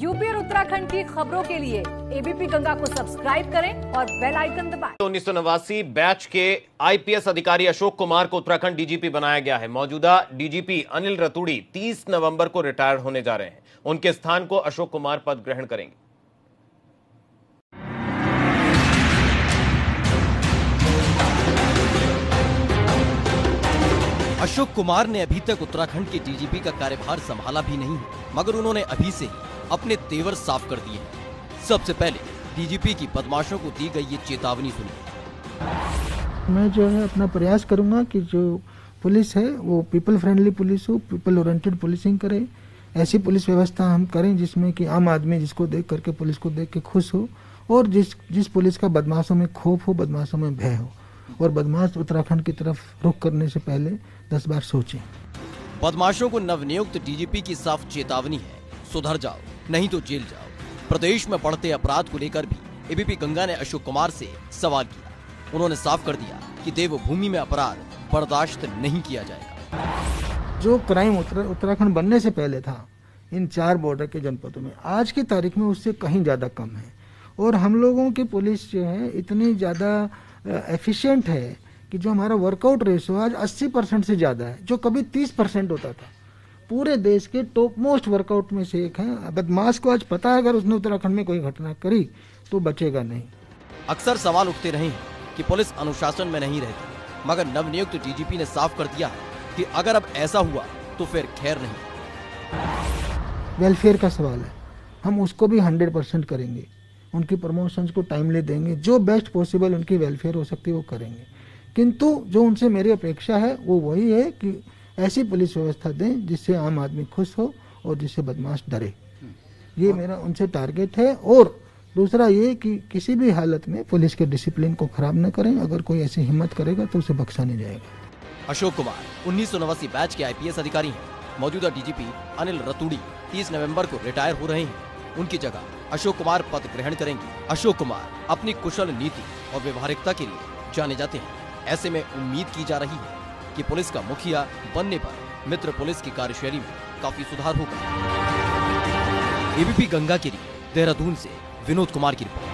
UP और उत्तराखंड की खबरों के लिए एबीपी गंगा को सब्सक्राइब करें और बेल आइकन दबाएँ। उन्नीस सौ नवासी बैच के आईपीएस अधिकारी अशोक कुमार को उत्तराखंड डीजीपी बनाया गया है। मौजूदा डीजीपी अनिल रतूड़ी 30 नवंबर को रिटायर होने जा रहे हैं। उनके स्थान को अशोक कुमार पद ग्रहण करेंगे। अशोक कुमार ने अभी तक उत्तराखंड के डीजीपी का कार्यभार संभाला भी नहीं है मगर उन्होंने अभी से ही अपने तेवर साफ़ कर दिए सबसे पहले डीजीपी की बदमाशों को दी गई ये चेतावनी सुनी मैं जो है अपना प्रयास करूँगा कि जो पुलिस है वो पीपल फ्रेंडली पुलिस हो पीपल ओरिएंटेड पुलिसिंग करे। ऐसी पुलिस व्यवस्था हम करें जिसमें कि आम आदमी जिसको देख करके पुलिस को देख के खुश हो और जिस जिस पुलिस का बदमाशों में खौफ हो बदमाशों में भय हो। और बदमाश उत्तराखंड की तरफ़ रुख करने से पहले दस बार सोचें। बदमाशों को नवनियुक्त डीजीपी की साफ़ चेतावनी है। सुधर जाओ नहीं तो जेल जाओ। प्रदेश में बढ़ते अपराध को लेकर भी एबीपी गंगा ने अशोक कुमार से सवाल किया। उन्होंने साफ़ कर दिया कि देवभूमि में अपराध बर्दाश्त नहीं किया जाएगा। जो क्राइम उत्तर, उत्तराखंड बनने से पहले था इन चार बॉर्डर के जनपदों में आज की तारीख में उससे कहीं ज़्यादा कम है। और हम लोगों की पुलिस जो है इतनी ज़्यादा एफिशिएंट है कि जो हमारा वर्कआउट रेशो आज 80 परसेंट से ज़्यादा है जो कभी 30 परसेंट होता था। पूरे देश के टॉप मोस्ट वर्कआउट में से एक है। बदमाश को आज पता है अगर उसने उत्तराखंड में कोई घटना करी तो बचेगा नहीं। अक्सर सवाल उठते रहे कि पुलिस अनुशासन में नहीं रहती मगर नवनियुक्त डीजीपी ने साफ़ कर दिया कि अगर अब ऐसा हुआ तो फिर खैर नहीं। वेलफेयर का सवाल है। हम उसको भी हंड्रेड परसेंट करेंगे। उनकी प्रमोशन को टाइमली देंगे। जो बेस्ट पॉसिबल उनकी वेलफेयर हो सकती है वो करेंगे। किंतु जो उनसे मेरी अपेक्षा है वो वही है कि ऐसी पुलिस व्यवस्था दें जिससे आम आदमी खुश हो और जिससे बदमाश डरे। ये मेरा उनसे टारगेट है और दूसरा ये कि किसी भी हालत में पुलिस के डिसिप्लिन को खराब न करें। अगर कोई ऐसी हिम्मत करेगा तो उसे बख्शा नहीं जाएगा। अशोक कुमार उन्नीस सौ नवासी बैच के आईपीएस अधिकारी हैं। मौजूदा डीजीपी अनिल रतूड़ी 30 नवंबर को रिटायर हो रहे हैं। उनकी जगह अशोक कुमार पद ग्रहण करेंगे। अशोक कुमार अपनी कुशल नीति और व्यवहारिकता के लिए जाने जाते हैं। ऐसे में उम्मीद की जा रही है कि पुलिस का मुखिया बनने पर मित्र पुलिस की कार्यशैली में काफ़ी सुधार होगा। एबीपी गंगा के लिए देहरादून से विनोद कुमार की रिपोर्ट।